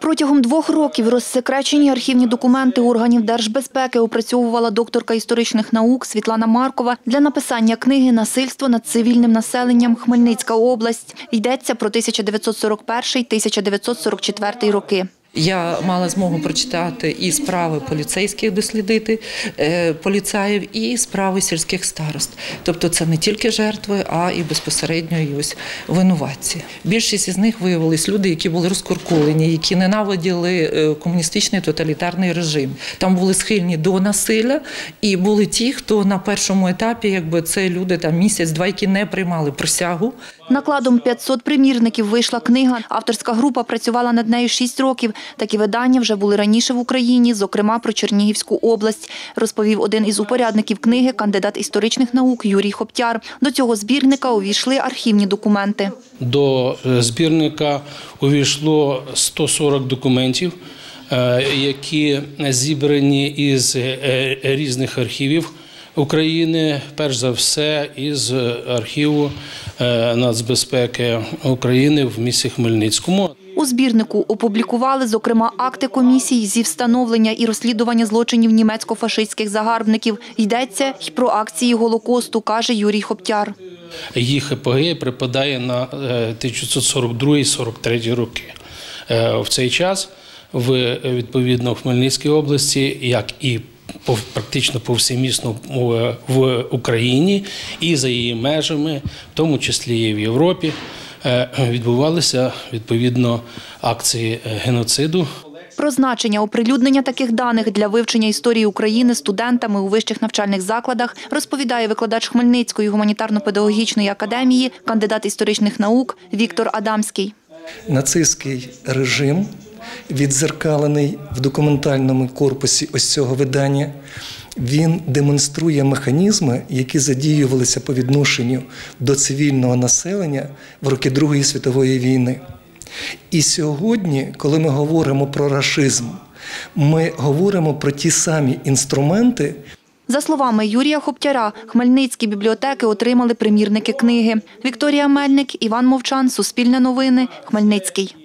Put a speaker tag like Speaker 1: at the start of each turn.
Speaker 1: Протягом двох років розсекречені архівні документи органів держбезпеки опрацьовувала докторка історичних наук Світлана Маркова для написання книги Насильство над цивільним населенням Хмельницька область. Йдеться про 1941-1944 роки.
Speaker 2: Я мала змогу прочитати і справи поліцейських дослідити е, поліцаїв, і справи сільських старост. Тобто це не тільки жертви, а і безпосередньо і ось винуватці. Більшість із них виявились люди, які були розкуркулені, які ненавиділи е, комуністичний тоталітарний режим. Там були схильні до насилля, і були ті, хто на першому етапі, якби це люди там місяць-два, які не приймали присягу.
Speaker 1: Накладом 500 примірників вийшла книга. Авторська група працювала над нею 6 років. Такі видання вже були раніше в Україні, зокрема про Чернігівську область, розповів один із упорядників книги, кандидат історичних наук Юрій Хоптяр. До цього збірника увійшли архівні документи.
Speaker 3: До е, збірника увійшло 140 документів, е, які зібрані із е, різних архівів України, перш за все із архіву нацбезпеки України в місті Хмельницькому.
Speaker 1: У збірнику опублікували, зокрема, акти комісій зі встановлення і розслідування злочинів німецько-фашистських загарбників. Йдеться й про акції Голокосту, каже Юрій Хоптяр.
Speaker 3: Їх епогея припадає на е, 1942-43 роки. Е, В цей час в е, відповідно в Хмельницькій області, як і практично повсемісно в- Україні і за її межами, в тому числі і в Європі, е, відбувалися відповідно акції е, геноциду.
Speaker 1: Про значення оприлюднення таких даних для вивчення історії України студентами у вищих навчальних закладах розповідає викладач Хмельницької гуманітарно-педагогічної академії, кандидат історичних наук Віктор Адамський.
Speaker 4: нацистський режим, відзеркалений в документальному корпусі ось цього видання, він демонструє механізми, які задіювалися по відношенню до цивільного населення в роки Другої світової війни. І сьогодні, коли ми говоримо про рашизм, ми говоримо про ті самі інструменти,
Speaker 1: За словами Юрія Хоптяра, хмельницькі бібліотеки отримали примірники книги. Вікторія Мельник, Іван Мовчан, Суспільне новини, Хмельницький.